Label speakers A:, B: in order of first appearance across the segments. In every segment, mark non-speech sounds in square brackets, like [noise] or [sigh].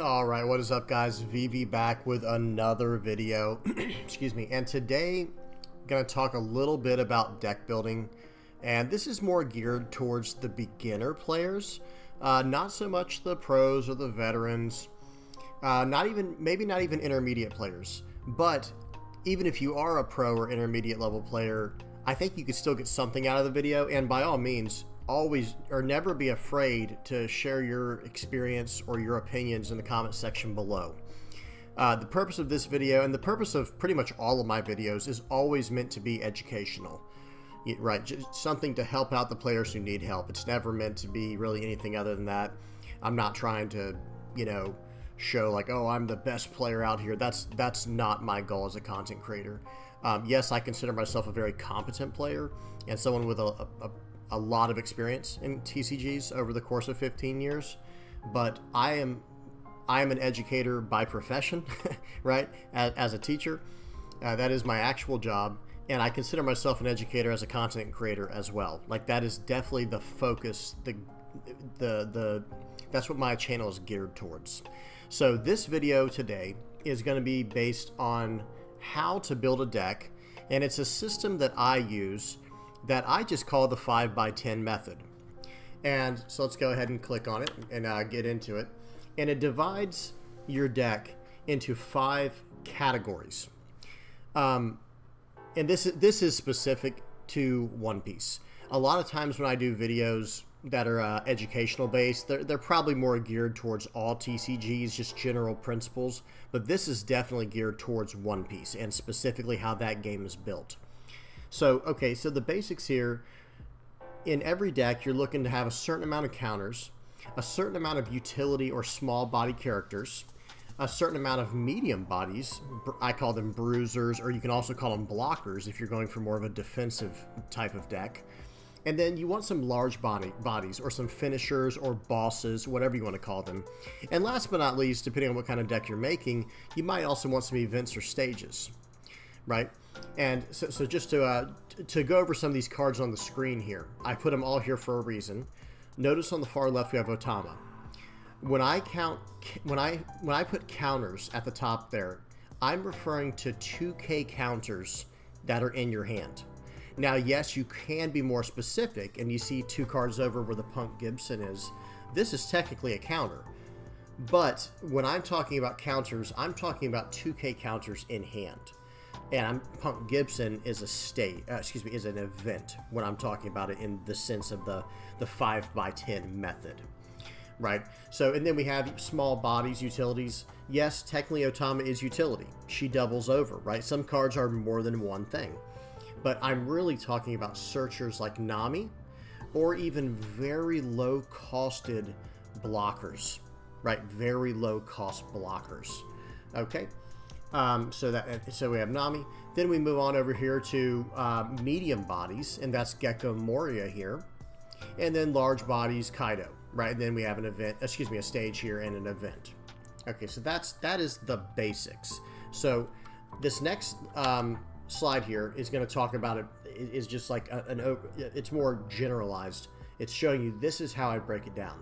A: All right, what is up, guys? VV back with another video. [clears throat] Excuse me. And today, I'm going to talk a little bit about deck building. And this is more geared towards the beginner players, uh, not so much the pros or the veterans, uh, not even, maybe not even intermediate players. But even if you are a pro or intermediate level player, I think you could still get something out of the video. And by all means, always or never be afraid to share your experience or your opinions in the comment section below. Uh, the purpose of this video and the purpose of pretty much all of my videos is always meant to be educational. Right, just something to help out the players who need help. It's never meant to be really anything other than that. I'm not trying to, you know, show like, oh, I'm the best player out here. That's that's not my goal as a content creator. Um, yes, I consider myself a very competent player and someone with a, a, a lot of experience in TCGs over the course of 15 years, but I am I am an educator by profession, [laughs] right? As, as, a teacher, uh, that is my actual job, and I consider myself an educator as a content creator as well. Like that is definitely the focus, the the the that's what my channel is geared towards. So this video today is going to be based on how to build a deck, and it's a system that I use that I just call the 5 by 10 method. And so let's go ahead and click on it and uh, get into it. And it divides your deck into five categories. Um, and this, this is specific to One Piece. A lot of times when I do videos that are uh, educational based, they're, they're probably more geared towards all TCGs, just general principles. But this is definitely geared towards One Piece and specifically how that game is built. So, okay, so the basics here, in every deck, you're looking to have a certain amount of counters, a certain amount of utility or small body characters, a certain amount of medium bodies. I call them bruisers, or you can also call them blockers if you're going for more of a defensive type of deck. And then you want some large body bodies, or some finishers, or bosses, whatever you want to call them. And last but not least, depending on what kind of deck you're making, you might also want some events or stages, right? And so, so just to, uh, to go over some of these cards on the screen here, I put them all here for a reason. Notice on the far left we have Otama. When I count, when I when I put counters at the top there, I'm referring to 2K counters that are in your hand. Now, yes, you can be more specific, and you see two cards over where the Punk Gibson is. This is technically a counter. But when I'm talking about counters, I'm talking about 2K counters in hand and I'm, Punk Gibson is a state, uh, excuse me, is an event when I'm talking about it in the sense of the the five by ten method, right? So, and then we have small bodies utilities. Yes, technically Otama is utility. She doubles over, right? Some cards are more than one thing, but I'm really talking about searchers like Nami, or even very low costed blockers, right? Very low cost blockers. Okay. Um, so that so we have Nami. Then we move on over here to uh, medium bodies, and that's Gecko Moria here. And then large bodies, Kaido. Right. And then we have an event. Excuse me, a stage here and an event. Okay, so that's that is the basics. So this next um, slide here is going to talk about it. Is just like an it's more generalized. It's showing you this is how I break it down.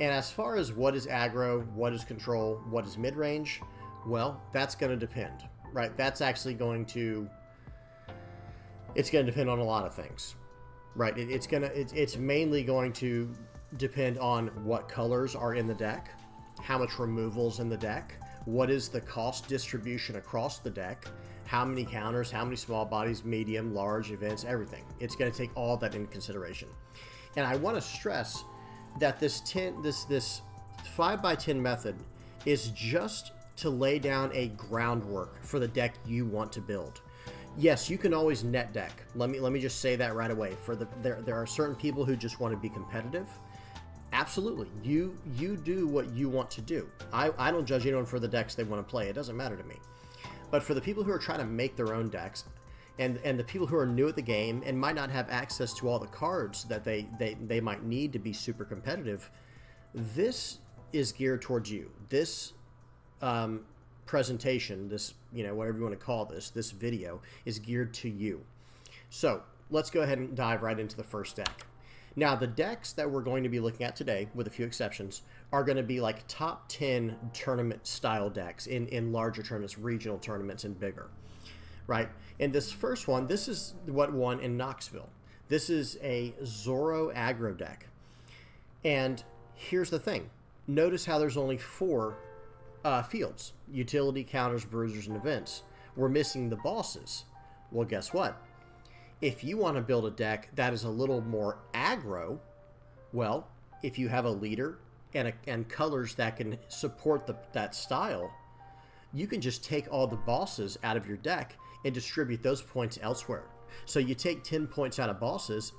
A: And as far as what is aggro, what is control, what is mid range, well, that's going to depend, right? That's actually going to it's going to depend on a lot of things, right? It, it's gonna it, it's mainly going to depend on what colors are in the deck, how much removals in the deck, what is the cost distribution across the deck, how many counters, how many small bodies, medium, large events, everything. It's going to take all that into consideration. And I want to stress that this 10 this this 5 by 10 method is just to lay down a groundwork for the deck you want to build. Yes, you can always net deck. Let me let me just say that right away. For the there there are certain people who just want to be competitive. Absolutely. You you do what you want to do. I, I don't judge anyone for the decks they want to play. It doesn't matter to me. But for the people who are trying to make their own decks, and and the people who are new at the game and might not have access to all the cards that they they, they might need to be super competitive, this is geared towards you. This um, presentation, this, you know, whatever you want to call this, this video is geared to you. So let's go ahead and dive right into the first deck. Now, the decks that we're going to be looking at today, with a few exceptions, are going to be like top 10 tournament style decks in, in larger tournaments, regional tournaments, and bigger, right? And this first one, this is what won in Knoxville. This is a Zoro aggro deck. And here's the thing notice how there's only four uh, fields utility, counters, bruisers, and events. We're missing the bosses. Well, guess what? If you want to build a deck that is a little more aggro, well, if you have a leader and, a, and colors that can support the, that style, you can just take all the bosses out of your deck and distribute those points elsewhere. So you take 10 points out of bosses,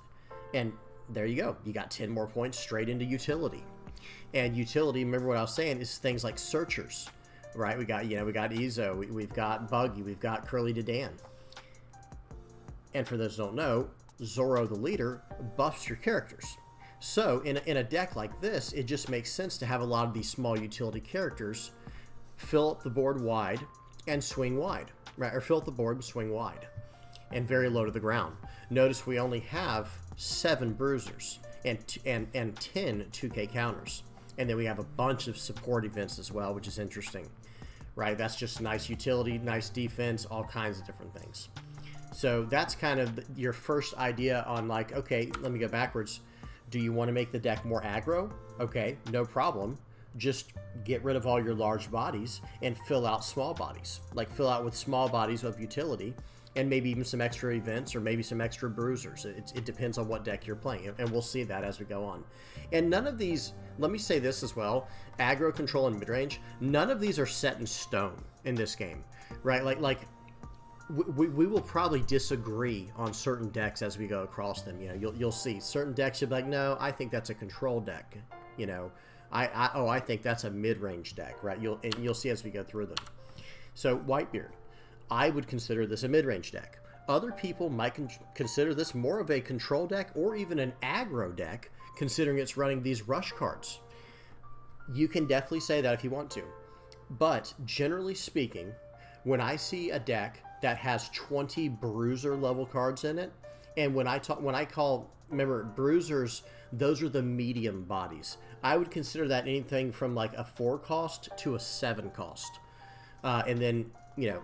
A: and there you go. You got 10 more points straight into utility. And utility, remember what I was saying, is things like searchers, right? We got, you know, we got Izo, we, have got Buggy, we've got Curly Dadan. And for those who don't know, Zoro the leader buffs your characters. So in a, in a deck like this, it just makes sense to have a lot of these small utility characters fill up the board wide and swing wide, right? Or fill up the board and swing wide and very low to the ground. Notice we only have seven bruisers and, and, and 10 2K counters. And then we have a bunch of support events as well, which is interesting, right? That's just nice utility, nice defense, all kinds of different things. So that's kind of your first idea on like, okay, let me go backwards. Do you want to make the deck more aggro? Okay, no problem. Just get rid of all your large bodies and fill out small bodies. Like fill out with small bodies of utility and maybe even some extra events or maybe some extra bruisers. It, it, depends on what deck you're playing, and we'll see that as we go on. And none of these, let me say this as well aggro control and mid range, none of these are set in stone in this game, right? Like, like we, we will probably disagree on certain decks as we go across them. You know, you'll, you'll see certain decks you'll be like, no, I think that's a control deck. You know, I, I oh, I think that's a mid-range deck, right? You'll and you'll see as we go through them. So Whitebeard, I would consider this a mid-range deck. Other people might con consider this more of a control deck or even an aggro deck, considering it's running these rush cards. You can definitely say that if you want to. But generally speaking, when I see a deck that has 20 bruiser level cards in it. And when I talk, when I call, remember, bruisers, those are the medium bodies. I would consider that anything from like a four cost to a seven cost. Uh, and then, you know,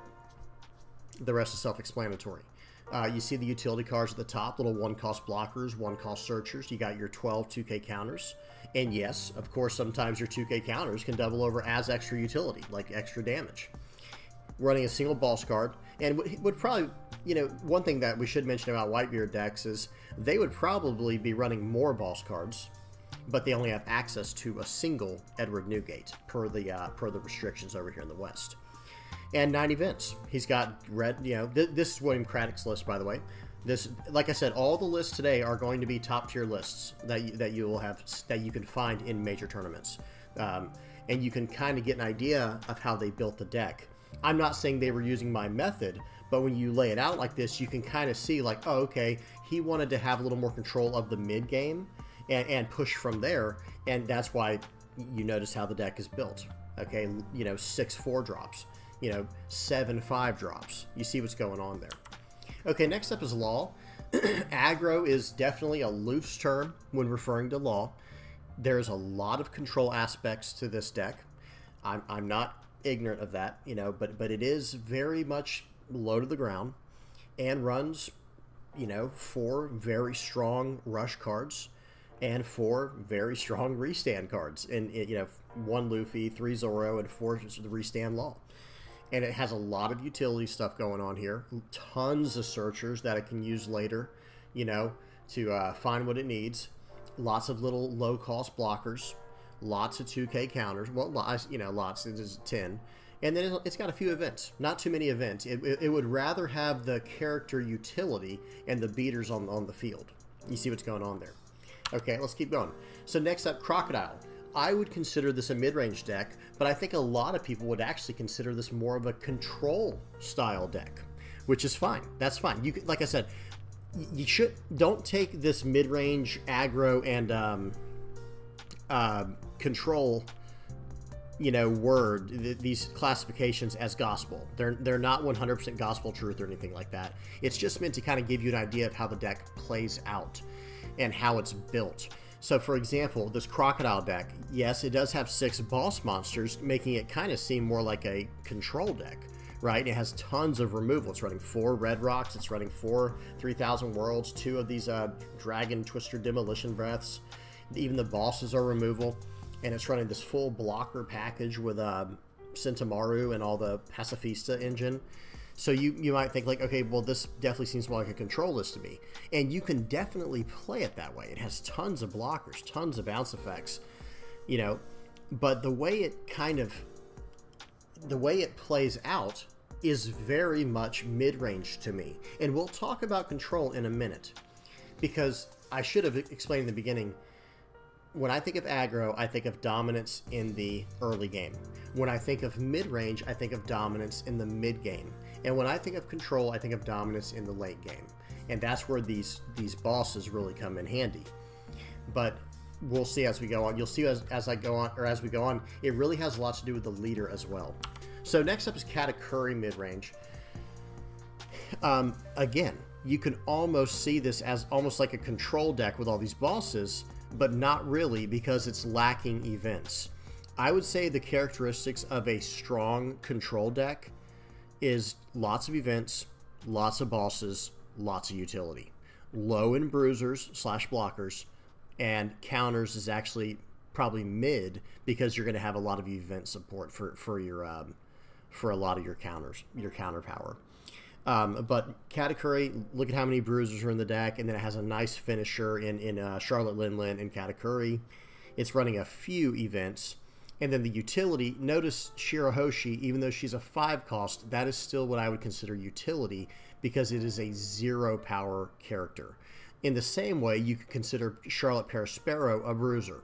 A: the rest is self explanatory. Uh, you see the utility cards at the top, little one cost blockers, one cost searchers. You got your 12 2K counters. And yes, of course, sometimes your 2K counters can double over as extra utility, like extra damage. Running a single boss card, and would probably, you know, one thing that we should mention about Whitebeard decks is they would probably be running more boss cards, but they only have access to a single Edward Newgate per the uh, per the restrictions over here in the West. And nine events. He's got red. You know, th this is William Craddock's list, by the way. This, like I said, all the lists today are going to be top tier lists that you, that you will have that you can find in major tournaments, um, and you can kind of get an idea of how they built the deck. I'm not saying they were using my method, but when you lay it out like this, you can kind of see like, oh, okay, he wanted to have a little more control of the mid game and, and push from there, and that's why you notice how the deck is built. Okay, you know, six four drops, you know, seven five drops. You see what's going on there. Okay, next up is law. [clears throat] Aggro is definitely a loose term when referring to law. There's a lot of control aspects to this deck. I'm, I'm not ignorant of that, you know, but but it is very much low to the ground and runs, you know, four very strong rush cards and four very strong restand cards. And, you know, one Luffy, three Zoro, and four restand Law. And it has a lot of utility stuff going on here. Tons of searchers that it can use later, you know, to uh, find what it needs. Lots of little low cost blockers lots of 2K counters. Well, lots, you know, lots. This is 10. And then it's got a few events. Not too many events. It, it, it, would rather have the character utility and the beaters on, on the field. You see what's going on there. Okay, let's keep going. So next up, Crocodile. I would consider this a mid-range deck, but I think a lot of people would actually consider this more of a control style deck, which is fine. That's fine. You like I said, you should don't take this mid-range aggro and um, uh, control you know word th these classifications as gospel they're they're not 100% gospel truth or anything like that it's just meant to kind of give you an idea of how the deck plays out and how it's built. So, for example, this Crocodile deck, yes, it does have six boss monsters, making it kind of seem more like a control deck, right? It has tons of removal. It's running four Red Rocks, it's running four 3000 Worlds, two of these uh, Dragon Twister Demolition Breaths. Even the bosses are removal, and it's running this full blocker package with um, Sentomaru and all the Pacifista engine. So you, you might think like, okay, well, this definitely seems more like a control list to me. And you can definitely play it that way. It has tons of blockers, tons of bounce effects, you know, but the way it kind of, the way it plays out is very much mid-range to me. And we'll talk about control in a minute because I should have explained in the beginning, when I think of aggro, I think of dominance in the early game. When I think of mid-range, I think of dominance in the mid-game. And when I think of control, I think of dominance in the late game. And that's where these these bosses really come in handy. But we'll see as we go on. You'll see as, as I go on, or as we go on, it really has lots to do with the leader as well. So next up is Katakuri mid-range. Um, again, you can almost see this as almost like a control deck with all these bosses, but not really because it's lacking events. I would say the characteristics of a strong control deck is lots of events, lots of bosses, lots of utility. Low in bruisers slash blockers, and counters is actually probably mid because you're going to have a lot of event support for for your um, for a lot of your counters, your counter power. Um, but Katakuri, look at how many bruisers are in the deck, and then it has a nice finisher in in uh, Charlotte Linlin and Katakuri. It's running a few events. And then the utility, notice Shirahoshi, even though she's a five cost, that is still what I would consider utility because it is a zero power character. In the same way, you could consider Charlotte Perospero a bruiser.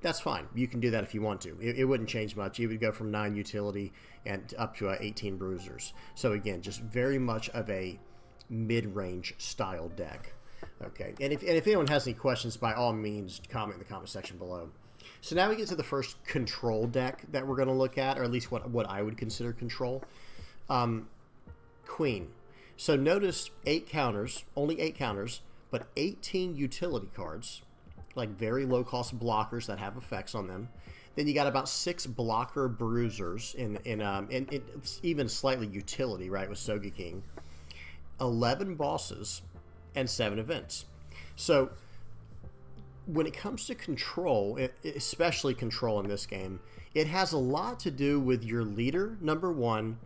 A: That's fine. You can do that if you want to. It, it wouldn't change much. You would go from nine utility and up to uh, 18 bruisers. So again, just very much of a mid-range style deck. Okay, and if, and if anyone has any questions, by all means, comment in the comment section below. So now we get to the first control deck that we're going to look at, or at least what, what I would consider control. Um, Queen. So notice eight counters, only eight counters, but 18 utility cards, like very low cost blockers that have effects on them. Then you got about six blocker bruisers in in um in, it's even slightly utility, right, with Sogeking. Eleven bosses and seven events. So when it comes to control, especially control in this game, it has a lot to do with your leader, number one,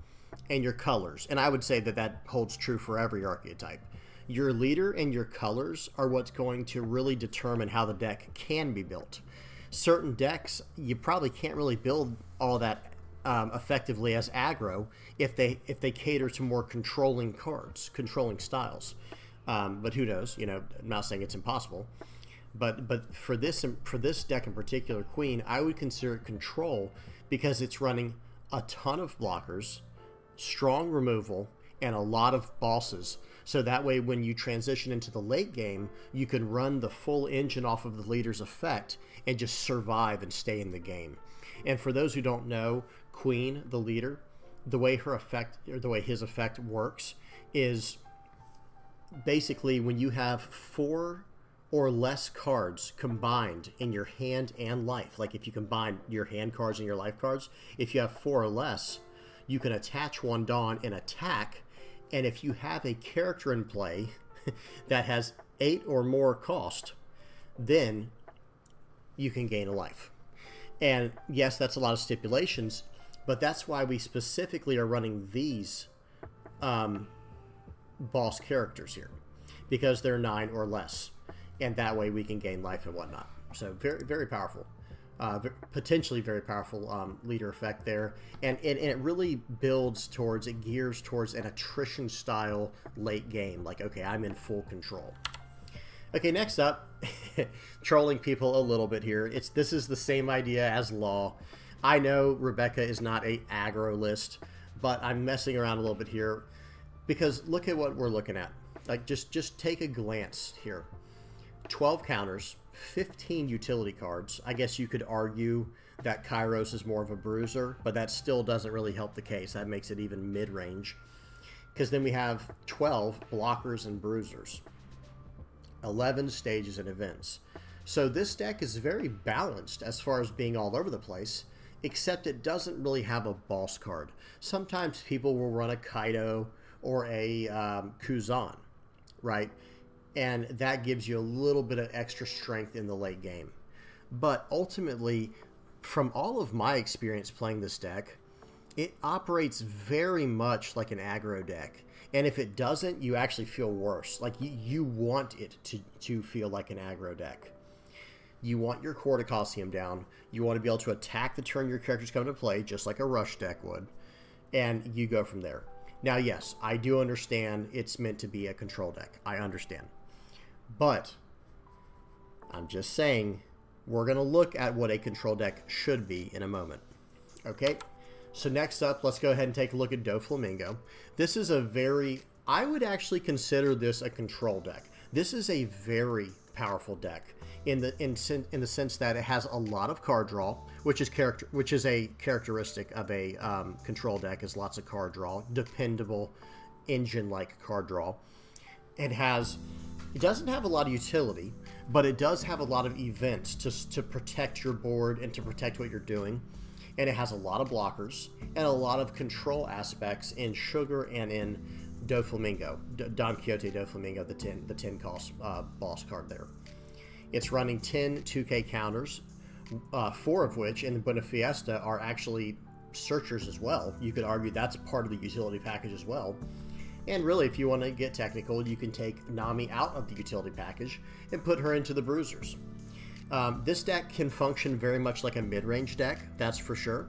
A: and your colors. And I would say that that holds true for every archetype. Your leader and your colors are what's going to really determine how the deck can be built. Certain decks, you probably can't really build all that um, effectively as aggro if they if they cater to more controlling cards, controlling styles. Um, but who knows? You know, I'm not saying it's impossible. But but for this for this deck in particular, Queen, I would consider it control because it's running a ton of blockers, strong removal, and a lot of bosses. So that way, when you transition into the late game, you can run the full engine off of the leader's effect and just survive and stay in the game. And for those who don't know, Queen, the leader, the way her effect or the way his effect works is basically when you have four or less cards combined in your hand and life. Like if you combine your hand cards and your life cards, if you have four or less, you can attach one Dawn and attack. And if you have a character in play [laughs] that has eight or more cost, then you can gain a life. And yes, that's a lot of stipulations, but that's why we specifically are running these um, boss characters here because they're nine or less and that way we can gain life and whatnot. So very very powerful, uh, potentially very powerful um, leader effect there, and, and and it really builds towards it gears towards an attrition style late game. Like okay, I'm in full control. Okay, next up, [laughs] trolling people a little bit here. It's this is the same idea as law. I know Rebecca is not a aggro list, but I'm messing around a little bit here because look at what we're looking at. Like just just take a glance here. 12 counters, 15 utility cards. I guess you could argue that Kyros is more of a bruiser, but that still doesn't really help the case. That makes it even mid range. Because then we have 12 blockers and bruisers. 11 stages and events. So this deck is very balanced as far as being all over the place, except it doesn't really have a boss card. Sometimes people will run a Kaido or a um, Kuzan, right? And that gives you a little bit of extra strength in the late game. But ultimately, from all of my experience playing this deck, it operates very much like an aggro deck. And if it doesn't, you actually feel worse. Like you, you want it to, to feel like an aggro deck. You want your Corrida Coliseum down. You want to be able to attack the turn your characters come to play, just like a rush deck would. And you go from there. Now, yes, I do understand it's meant to be a control deck. I understand. But I'm just saying we're going to look at what a control deck should be in a moment. Okay? So next up, let's go ahead and take a look at Doflamingo. This is a very, I would actually consider this a control deck. This is a very powerful deck in the in, in the sense that it has a lot of card draw, which is character which is a characteristic of a um, control deck is lots of card draw, dependable engine like card draw. It has it doesn't have a lot of utility, but it does have a lot of events to, to protect your board and to protect what you're doing and it has a lot of blockers and a lot of control aspects in Sugar and in Doflamingo, D Don Quixote Doflamingo, the 10, the 10 cost uh, boss card there. It's running 10 2K counters, uh, four of which in Buena Festa are actually searchers as well. You could argue that's part of the utility package as well. And really, if you want to get technical, you can take Nami out of the utility package and put her into the Bruisers. Um, this deck can function very much like a mid-range deck, that's for sure.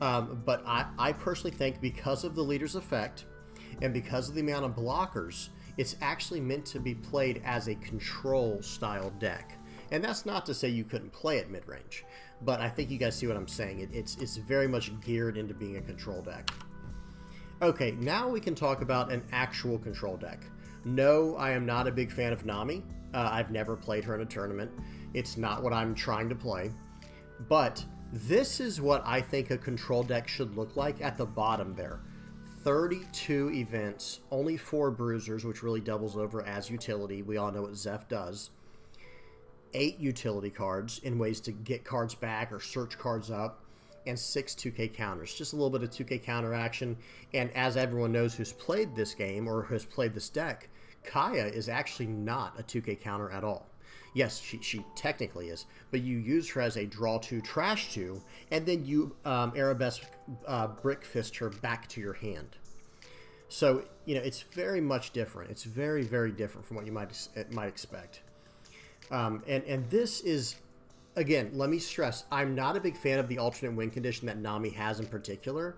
A: Um, but I, I personally think because of the leader's effect and because of the amount of blockers, it's actually meant to be played as a control style deck. And that's not to say you couldn't play it mid-range, but I think you guys see what I'm saying. It, it's, it's very much geared into being a control deck. Okay, now we can talk about an actual control deck. No, I am not a big fan of Nami. Uh, I've never played her in a tournament. It's not what I'm trying to play. But this is what I think a control deck should look like at the bottom there. 32 events, only four bruisers, which really doubles over as utility. We all know what Zeph does. Eight utility cards in ways to get cards back or search cards up, and six 2K counters. Just a little bit of 2K counter action. And as everyone knows who's played this game or has played this deck, Kaya is actually not a 2K counter at all. Yes, she, she technically is, but you use her as a draw to, trash to, and then you um, Arabesque uh, brick fist her back to your hand. So, you know, it's very much different. It's very, very different from what you might, might expect. Um, and, and this is, again, let me stress, I'm not a big fan of the alternate win condition that Nami has in particular,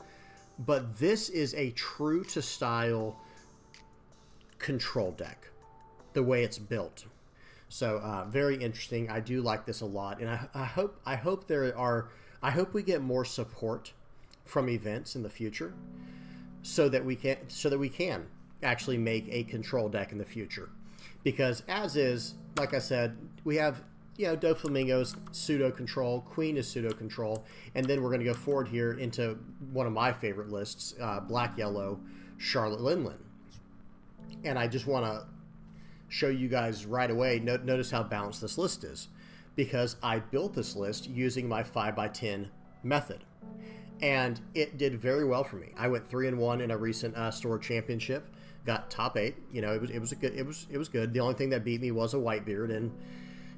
A: but this is a true to style control deck, the way it's built. So uh, very interesting. I do like this a lot, and I, I hope I hope there are I hope we get more support from events in the future, so that we can so that we can actually make a control deck in the future. Because as is, like I said, we have you know Doflamingo's pseudo control, Queen is pseudo control, and then we're going to go forward here into one of my favorite lists, uh, Black Yellow, Charlotte Linlin. And I just want to show you guys right away. No, notice how balanced this list is because I built this list using my 5x10 method. And it did very well for me. I went three and one in a recent uh, store championship, got top eight. You know, it was it was a good it was it was good. The only thing that beat me was a Whitebeard, and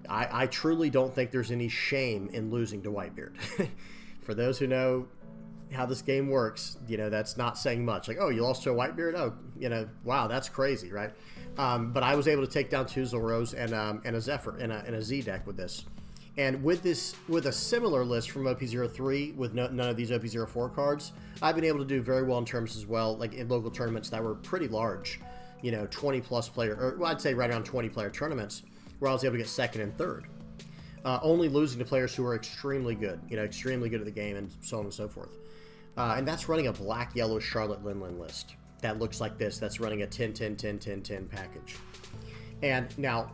A: I, I truly don't think there's any shame in losing to Whitebeard. [laughs] for those who know how this game works, you know, that's not saying much. Like, oh, you lost to a Whitebeard? Oh, you know, wow, that's crazy, right? Um, but I was able to take down two Zoros and um, and a Zephyr and a, a Z deck with this. And with this, with a similar list from OP03 with no, none of these OP04 cards, I've been able to do very well in terms as well, like in local tournaments that were pretty large, you know, 20 plus player, or well, I'd say right around 20 player tournaments, where I was able to get second and third. Uh, only losing to players who are extremely good, you know, extremely good at the game and so on and so forth. Uh, and that's running a black yellow Charlotte Linlin list that looks like this that's running a 10 10 10 10 10 package. And now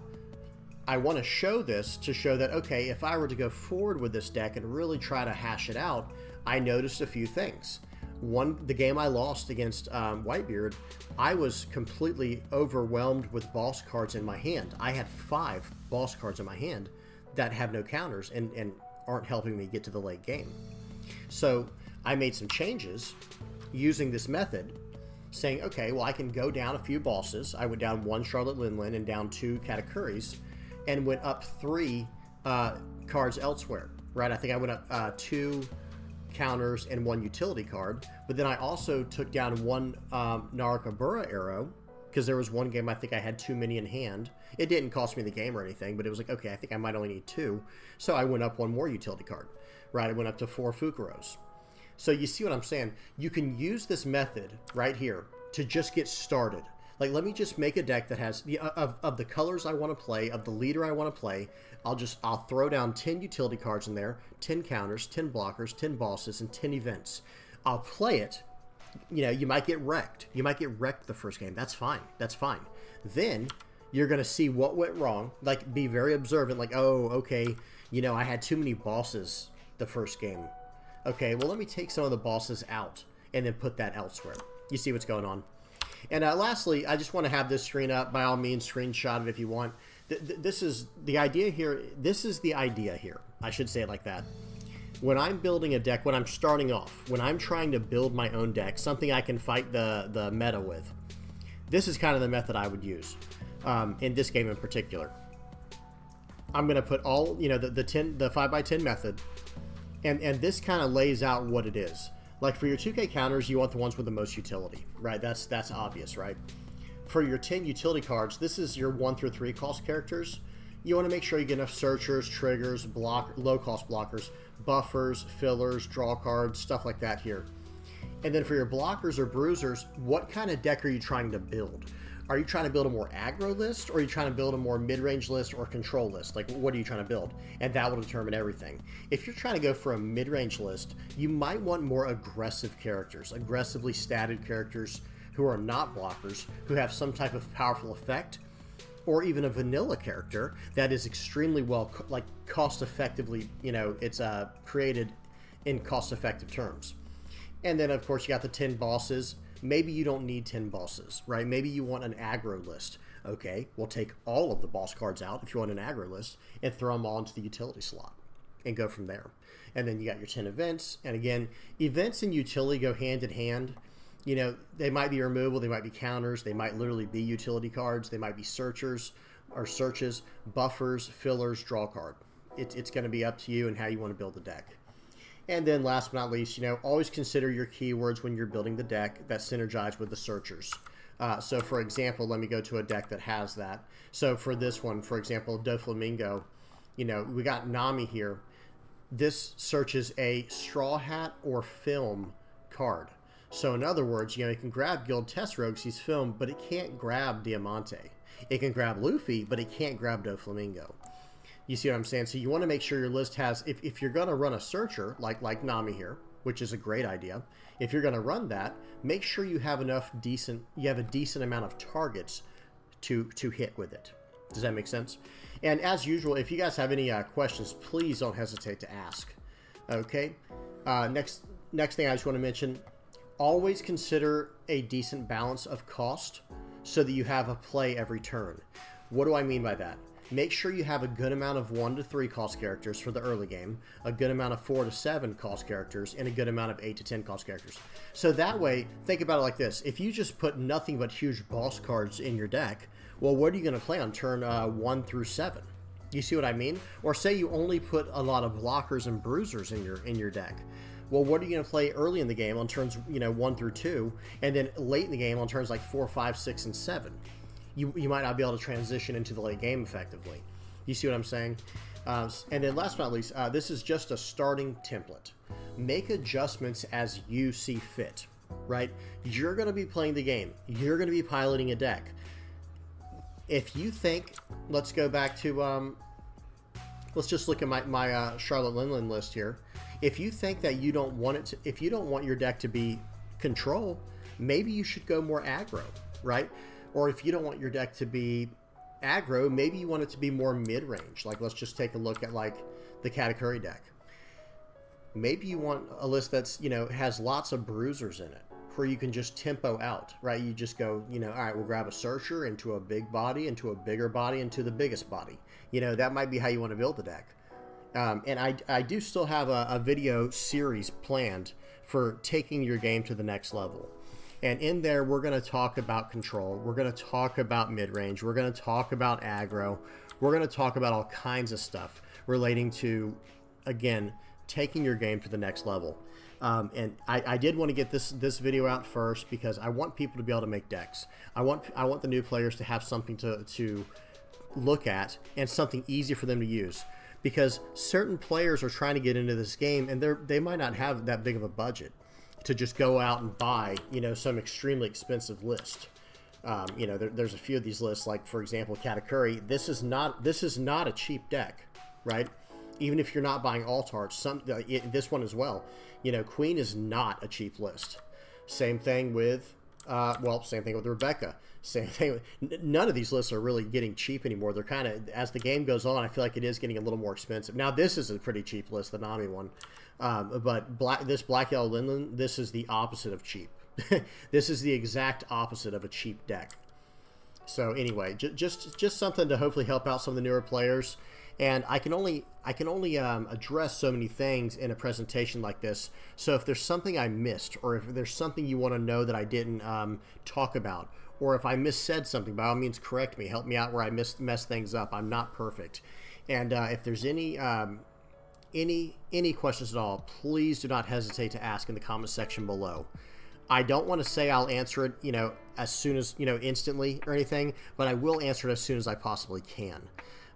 A: I want to show this to show that, okay, if I were to go forward with this deck and really try to hash it out, I noticed a few things. One the game I lost against um, Whitebeard, I was completely overwhelmed with boss cards in my hand. I had five boss cards in my hand that have no counters and, and aren't helping me get to the late game. So I made some changes using this method, saying, okay, well, I can go down a few bosses. I went down one Charlotte Linlin and down two Katakuris, and went up three uh, cards elsewhere, right? I think I went up uh, two counters and one utility card, but then I also took down one um, Narikabura arrow because there was one game I think I had too many in hand. It didn't cost me the game or anything, but it was like, okay, I think I might only need two. So I went up one more utility card, right? I went up to four Fukuros. So you see what I'm saying? You can use this method right here to just get started. Like, let me just make a deck that has the of, of the colors I want to play, of the leader I want to play. I'll just I'll throw down 10 utility cards in there, 10 counters, 10 blockers, 10 bosses, and 10 events. I'll play it. You know, you might get wrecked. You might get wrecked the first game. That's fine. That's fine. Then you're going to see what went wrong. Like, be very observant. Like, oh, okay, you know, I had too many bosses the first game. Okay, well, let me take some of the bosses out and then put that elsewhere. You see what's going on. And uh, lastly, I just want to have this screen up. By all means, screenshot it if you want. Th th this is the idea here. This is the idea here. I should say it like that. When I'm building a deck, when I'm starting off, when I'm trying to build my own deck, something I can fight the, the meta with, this is kind of the method I would use um, in this game in particular. I'm going to put all, you know, the, the 10, the 5x10 method, and, and this kind of lays out what it is. Like for your 2K counters, you want the ones with the most utility, right? That's that's obvious, right? For your 10 utility cards, this is your 1 through 3 cost characters. You want to make sure you get enough searchers, triggers, block, low cost blockers, buffers, fillers, draw cards, stuff like that here. And then for your blockers or bruisers, what kind of deck are you trying to build? Are you trying to build a more aggro list or are you trying to build a more mid-range list or control list? Like what are you trying to build? And that will determine everything. If you're trying to go for a mid-range list, you might want more aggressive characters, aggressively statted characters who are not blockers, who have some type of powerful effect, or even a vanilla character that is extremely well, like cost effectively, you know, it's uh, created in cost effective terms. And then, of course, you got the 10 bosses Maybe you don't need 10 bosses, right? Maybe you want an aggro list. Okay, we'll take all of the boss cards out if you want an aggro list and throw them all into the utility slot and go from there. And then you got your 10 events. And again, events and utility go hand in hand. You know, they might be removable, they might be counters, they might literally be utility cards, they might be searchers or searches, buffers, fillers, draw card. It's, it's going to be up to you and how you want to build the deck. And then last but not least, you know, always consider your keywords when you're building the deck that synergize with the searchers. Uh, so for example, let me go to a deck that has that. So for this one, for example, Doflamingo, you know, we got Nami here. This searches a straw hat or film card. So in other words, you know, it can grab Gild Tesoro, he's film, but it can't grab Diamante. It can grab Luffy, but it can't grab Doflamingo. You see what I'm saying? So you want to make sure your list has, if, if you're going to run a searcher, like, like Nami here, which is a great idea, if you're going to run that, make sure you have enough decent, you have a decent amount of targets to, to hit with it. Does that make sense? And as usual, if you guys have any uh, questions, please don't hesitate to ask. Okay. Uh, next, next thing I just want to mention, always consider a decent balance of cost so that you have a play every turn. What do I mean by that? Make sure you have a good amount of 1 to 3 cost characters for the early game, a good amount of 4 to 7 cost characters, and a good amount of 8 to 10 cost characters. So that way, think about it like this. If you just put nothing but huge boss cards in your deck, well, what are you going to play on turn uh, 1 through 7? You see what I mean? Or say you only put a lot of blockers and bruisers in your in your deck. Well, what are you going to play early in the game on turns, you know, 1 through 2, and then late in the game on turns like 4, 5, 6, and 7? You, you might not be able to transition into the late game effectively. You see what I'm saying? Uh, and then last but not least, uh, this is just a starting template. Make adjustments as you see fit, right? You're going to be playing the game. You're going to be piloting a deck. If you think, let's go back to, um, let's just look at my, my uh, Charlotte Linlin list here. If you think that you don't want it to, if you don't want your deck to be control, maybe you should go more aggro, right? Or if you don't want your deck to be aggro, maybe you want it to be more mid-range. Like, let's just take a look at, like, the Katakuri deck. Maybe you want a list that's, you know, has lots of bruisers in it where you can just tempo out, right? You just go, you know, all right, we'll grab a searcher into a big body, into a bigger body, into the biggest body. You know, that might be how you want to build the deck. Um, and I, I do still have a, a video series planned for taking your game to the next level. And in there, we're going to talk about control. We're going to talk about mid range. We're going to talk about aggro. We're going to talk about all kinds of stuff relating to, again, taking your game to the next level. Um, and I, I, did want to get this this video out first because I want people to be able to make decks. I want I want the new players to have something to to look at and something easy for them to use because certain players are trying to get into this game and they're they might not have that big of a budget to just go out and buy you know some extremely expensive list. Um, you know, there, there's a few of these lists, like for example, Katakuri. This is not this is not a cheap deck, right? Even if you're not buying alt art, some uh, it, this one as well. You know, Queen is not a cheap list. Same thing with, uh, well, same thing with Rebecca. Same [laughs] thing. None of these lists are really getting cheap anymore. They're kind of as the game goes on. I feel like it is getting a little more expensive. Now this is a pretty cheap list, the Nami one, um, but black this Black Yellow Linlin, this is the opposite of cheap. [laughs] this is the exact opposite of a cheap deck. So anyway, just just something to hopefully help out some of the newer players and I can only I can only um, address so many things in a presentation like this. So if there's something I missed, or if there's something you want to know that I didn't um, talk about, or if I missaid something, by all means correct me. Help me out where I missed mess things up. I'm not perfect. And uh, if there's any um, any any questions at all, please do not hesitate to ask in the comment section below. I don't want to say I'll answer it, you know, as soon as you know instantly or anything, but I will answer it as soon as I possibly can.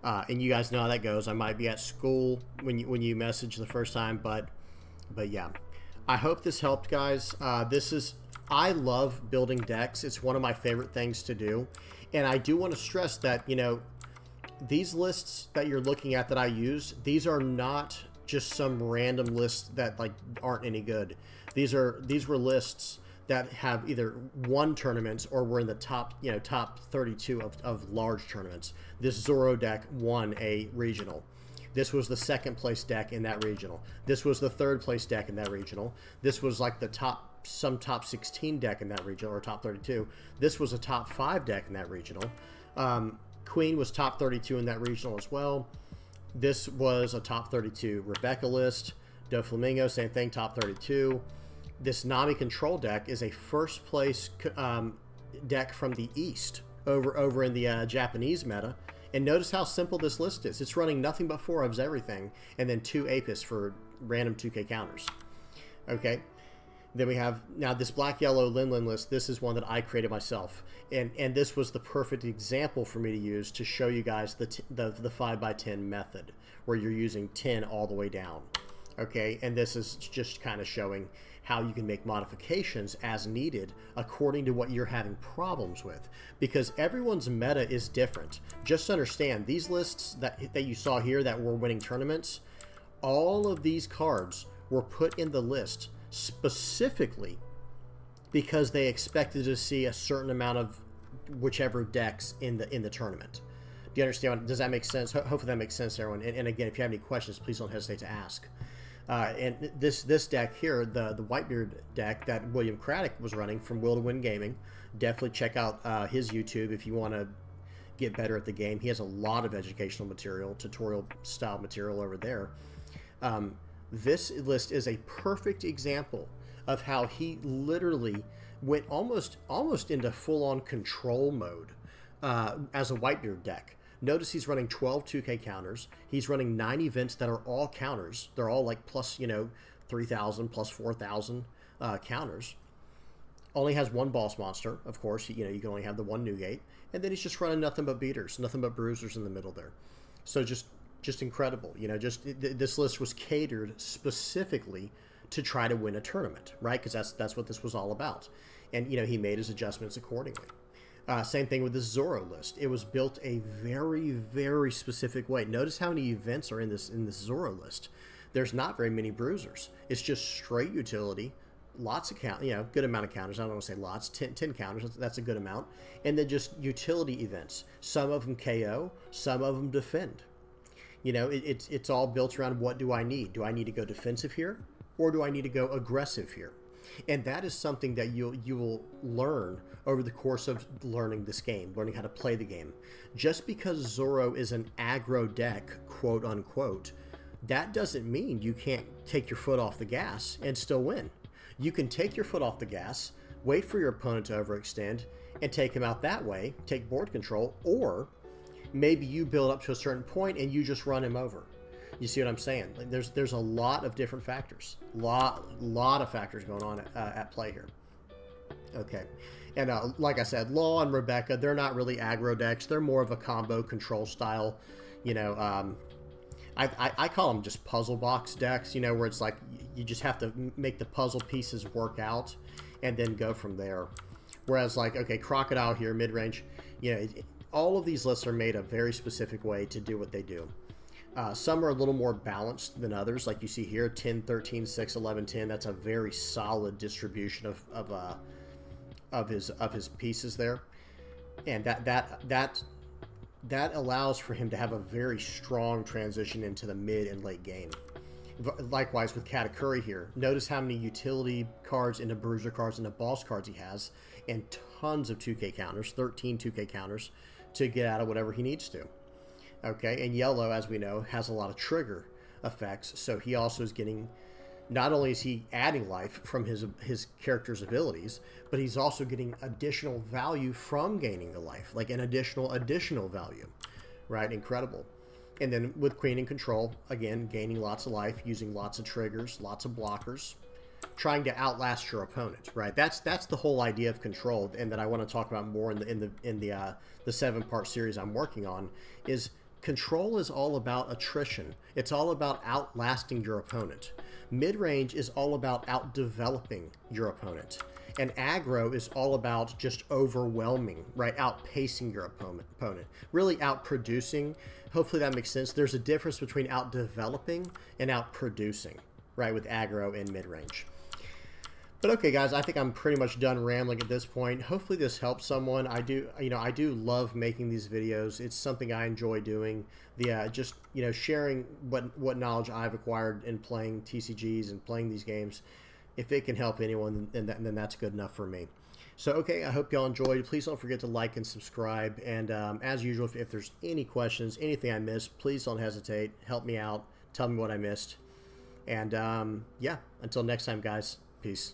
A: Uh, and you guys know how that goes. I might be at school when you when you message the first time, but but yeah. I hope this helped, guys. Uh, this is I love building decks. It's one of my favorite things to do, and I do want to stress that you know these lists that you're looking at that I use. These are not just some random lists that like aren't any good. These are these were lists that have either won tournaments or were in the top, you know, top 32 of, of large tournaments. This Zoro deck won a regional. This was the second place deck in that regional. This was the third place deck in that regional. This was like the top, some top 16 deck in that regional or top 32. This was a top five deck in that regional. Um, Queen was top 32 in that regional as well. This was a top 32 Rebecca list. Doflamingo, same thing, top 32 this Nami control deck is a first place um, deck from the East over over in the uh, Japanese meta. And notice how simple this list is. It's running nothing but four ofs everything, and then two Apis for random 2k counters. Okay. Then we have now this black yellow Linlin list. This is one that I created myself, and and this was the perfect example for me to use to show you guys the the the five by ten method, where you're using ten all the way down. Okay, and this is just kind of showing how you can make modifications as needed according to what you're having problems with because everyone's meta is different just understand these lists that that you saw here that were winning tournaments all of these cards were put in the list specifically because they expected to see a certain amount of whichever decks in the in the tournament do you understand does that make sense hopefully that makes sense everyone and, and again if you have any questions please don't hesitate to ask uh, and this this deck here, the the Whitebeard deck that William Craddock was running from Will to Win Gaming, definitely check out uh, his YouTube if you want to get better at the game. He has a lot of educational material, tutorial style material over there. Um, this list is a perfect example of how he literally went almost almost into full on control mode uh, as a Whitebeard deck. Notice he's running 12 2K counters. He's running nine events that are all counters. They're all like plus, you know, 3,000 plus 4,000 uh, counters. Only has one boss monster, of course. You know, you can only have the one Newgate. And then he's just running nothing but beaters, nothing but bruisers in the middle there. So just just incredible. You know, just th this list was catered specifically to try to win a tournament, right? Because that's that's what this was all about. And you know, he made his adjustments accordingly. Uh, same thing with the Zoro list. It was built a very, very specific way. Notice how many events are in this in this Zoro list. There's not very many bruisers. It's just straight utility, lots of count, you know, good amount of counters. I don't want to say lots, 10, 10 counters. That's a good amount. And then just utility events. Some of them KO, some of them defend. You know, it, it's it's all built around what do I need? Do I need to go defensive here, or do I need to go aggressive here? And that is something that you'll you will learn over the course of learning this game, learning how to play the game. Just because Zoro is an aggro deck, quote unquote, that doesn't mean you can't take your foot off the gas and still win. You can take your foot off the gas, wait for your opponent to overextend, and take him out that way, take board control, or maybe you build up to a certain point and you just run him over. You see what I'm saying? Like there's there's a lot of different factors, lot lot of factors going on at, uh, at play here. Okay, and uh, like I said, Law and Rebecca, they're not really aggro decks. They're more of a combo control style. You know, um, I, I, I, call them just puzzle box decks. You know, where it's like you just have to make the puzzle pieces work out, and then go from there. Whereas like okay, Crocodile here, mid range. You know, it, all of these lists are made a very specific way to do what they do. Uh, some are a little more balanced than others, like you see here 10, 13, 6, 11, 10. That's a very solid distribution of, of, uh, of, his, of his pieces there. And that, that, that, that allows for him to have a very strong transition into the mid and late game. Likewise with Katakuri here. Notice how many utility cards the bruiser cards the boss cards he has, and tons of 2K counters, 13 2K counters to get out of whatever he needs to. Okay, and yellow, as we know, has a lot of trigger effects, so he also is getting. Not only is he adding life from his his character's abilities, but he's also getting additional value from gaining the life, like an additional additional value, right? Incredible. And then with Queen and Control, again, gaining lots of life, using lots of triggers, lots of blockers, trying to outlast your opponent, right? That's that's the whole idea of control, and that I want to talk about more in the in the in the uh, the seven part series I'm working on. Is control is all about attrition. It's all about outlasting your opponent. Mid range is all about out developing your opponent. And aggro is all about just overwhelming, right? Outpacing your opponent, opponent. really outproducing. Hopefully that makes sense. There's a difference between out developing and out producing, right? With aggro and mid range. But okay, guys, I think I'm pretty much done rambling at this point. Hopefully this helps someone. I do, you know, I do love making these videos. It's something I enjoy doing. The uh, just, you know, sharing what what knowledge I've acquired in playing TCGs and playing these games. If it can help anyone, then, then that's good enough for me. So, okay, I hope y'all enjoyed. Please don't forget to like and subscribe. And um, as usual, if, if there's any questions, anything I missed, please don't hesitate. Help me out. Tell me what I missed. And um, yeah, until next time, guys. Peace.